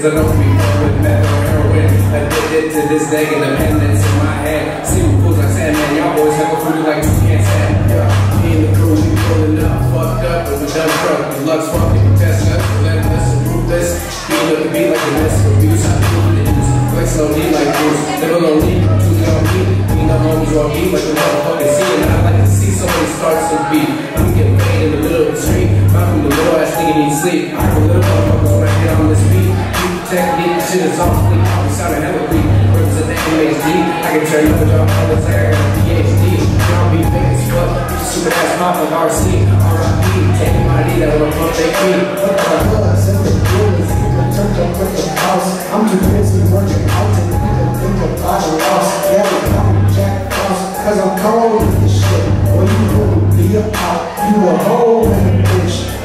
cause I don't be with meth or heroin. Addicted to this day and negative independence in my head. See what fools like saying, man, y'all boys have a food like you can't stand. Yeah, me and the crew, we pulling up, fucked up, and we done truck. The luck's fucking contesting us, relentless ruthless. Beat the beat like a mess of abuse, I'm doing it. No need like Bruce, never leave, choosing on me. Me the homies walk deep like the motherfucking sea, and I like to see somebody start some beat. I'm getting paid in the middle of the street. Malcolm the low ass nigga need sleep. I can little motherfuckers I get on this beat. Technique, shit is on fleek. Be sounding hella weak. Represent the MHD. I can turn on the like I got a PhD. Y'all be fake as fuck. You ass mouth like RC. RIP. Taking my D that wanna pump they feet. What the fuck? Send the bullets, even turned up with the house. I'm too busy working out to even think about a loss. Yeah, we call me Jack Frost, cause I'm cold with this shit. When you will be a pop, you a hoe and a bitch.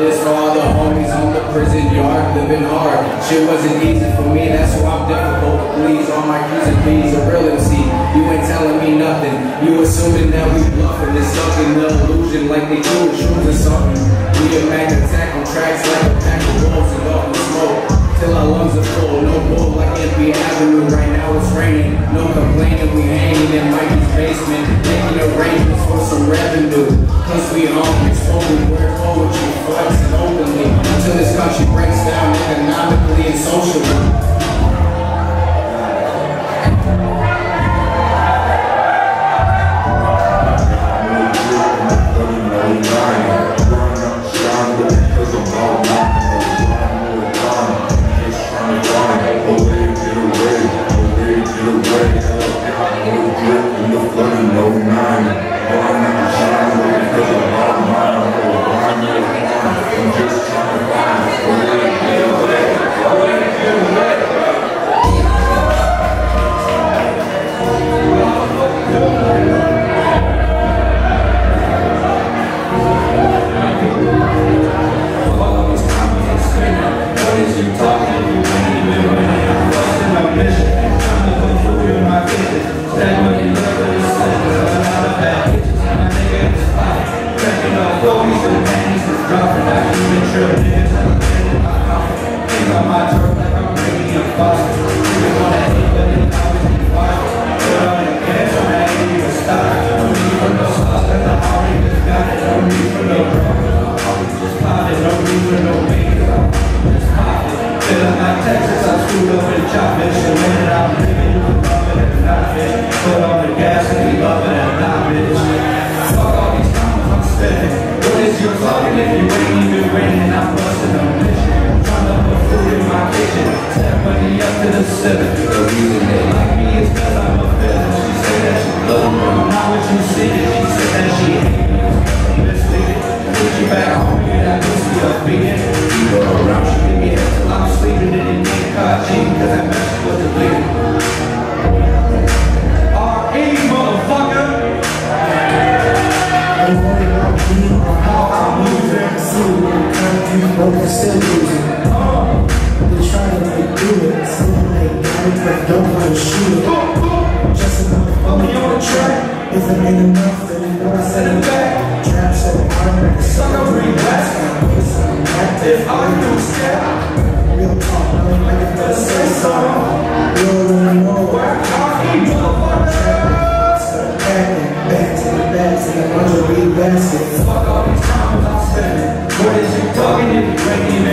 This for all the homies on the prison yard living hard. Shit wasn't easy for me, that's why I'm difficult to please. All my Q's and B's are real MC. You ain't telling me nothing. You assuming that we bluffing. It's in the illusion like they do or something. We a mag attack on tracks like a pack of wolves and off the smoke. Till our lungs are full, no bull like MP Avenue. Right now it's raining, no complaining. We hanging in Mikey's basement, making arrangements for some revenue. Cause we hungry, spoken word poetry, flexing openly. Until this country breaks down economically and socially. Chico, el Chávez, el nothing, nigga, nothing. I send it back. Trap set it up. Sucker bring back. If I do step, real talk, nothing like it does say so. Real don't know where I come from. Back to the basket, I'm under the basket. Fuck all these times I'm spending. What is you talking if you ain't even?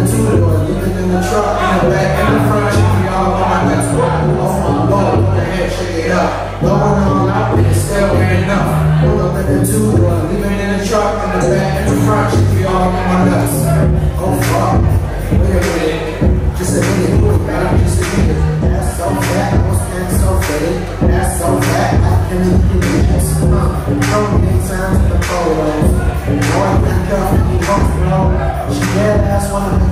the tutor, even in the truck, in the back, in the front, if y'all on my nuts, on my wall, put the head, shake up. Blowing on out, but it's still ain't enough. Pull up in the tutor, even in the truck, in the back, in the front, if y'all on my nuts. Oh fuck, wait a minute, just a minute, who man, I'm just a minute. That's so fat, I'm standing so faded, that's so fat, I can't even do this. Huh, how many times in the photos? Boy, I think I'm in the She dead, that's one of the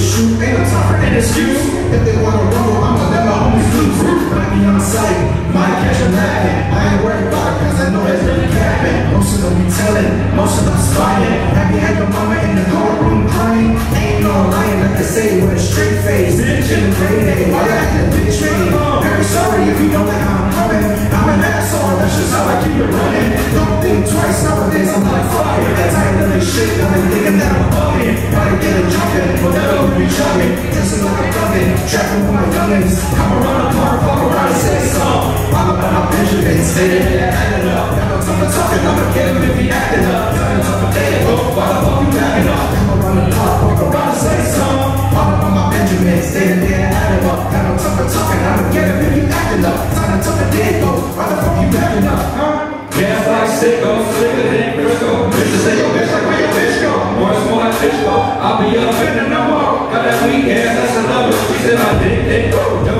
Trap said it excuse. If they wanna rumble, I'ma let my homies loose. Might be on sight, might catch them laughing. I ain't worried about it, cause I know that's really capping. Most of them be telling, most of them spying. Have you had your mama in the courtroom crying? Ain't no lying, like they say with a straight face. Bitch in the grade A, why you acting bitch? Very sorry if you don't like how I'm coming. I'm an asshole, that's just how I keep it running. Don't think twice nowadays, I'm like, it. That tight little shit, I've been thinking that I'm bugging. Probably get a jumping, but that'll be chugging. Dressing like a gunnin', trapping with my gunnins. Come around park, fuck around say something. I'm about my Benjamin, stay there, acting up. Got no time for talking, I'ma get him if he acting up. Turn to a day ago, why the fuck you backing up? Come around the park, fuck around say something. I'm about my Benjamin, stay there, acting up. Got no time for talking, I'ma get him if he acting up. Turn to a day ago, why the fuck you backing up, huh? Gas like sicko, sicker than Crisco. Bitches say yo bitch like where your bitch I'll be up in the no more. Got that weak ass, that's a lover. She said I dig it. Don't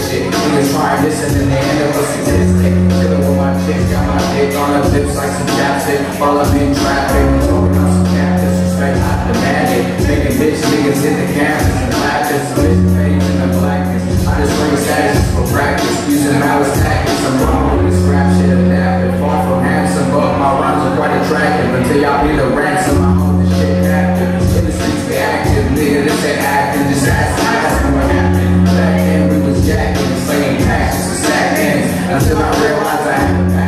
shit. Niggas try and listen and they end up a statistic. Chillin' with my chick. Got my dick on her lips like some chapstick. While I'm in traffic. Talking on some cap disrespect. I demand it. Making bitch niggas hit the cameras and laugh. It's a bitch page in the blackness. I just bring statuses for practice. Using malice tactics. I'm wrong with this rap shit adapted. Far from handsome, but my rhymes are quite attractive. Until y'all be the ransom, I hold this shit captive. In the streets, we active. Nigga, this ain't acting. Just ask, ask what happened. Back then, we was jacking. Slaying packs just to stack ends. Until I realized I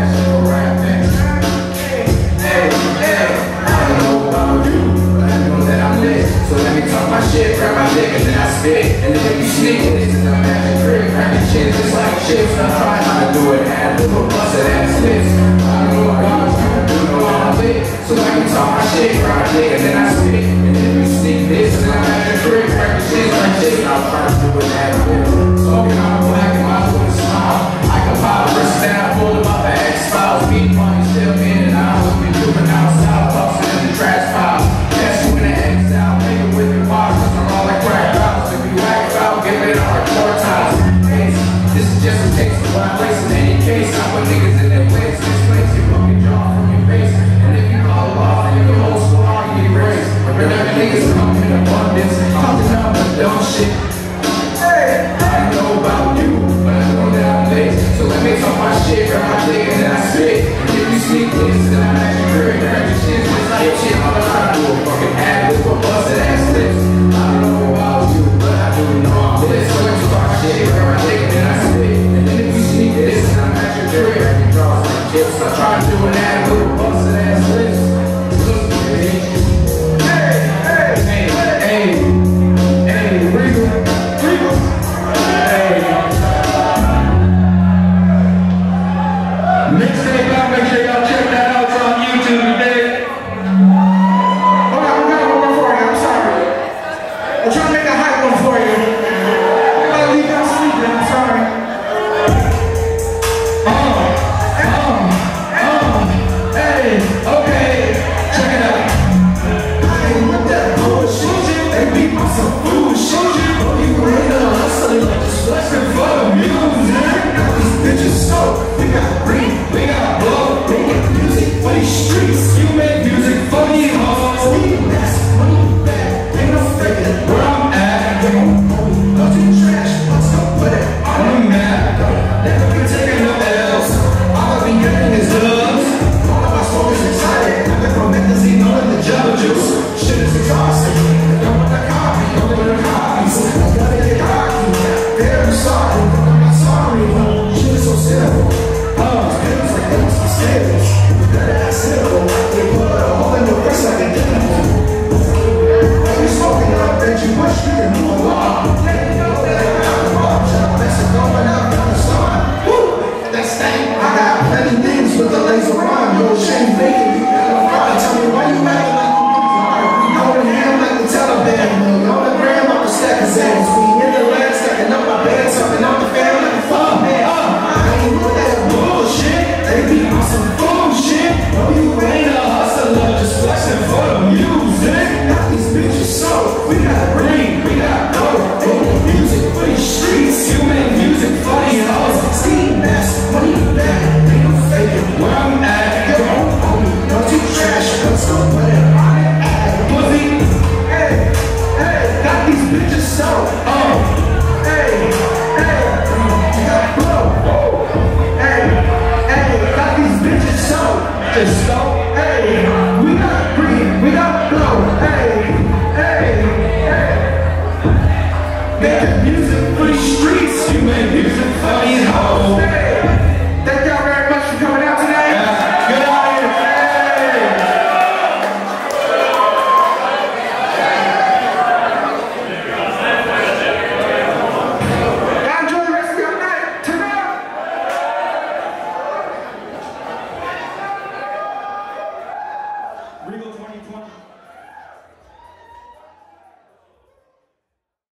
chips. I'm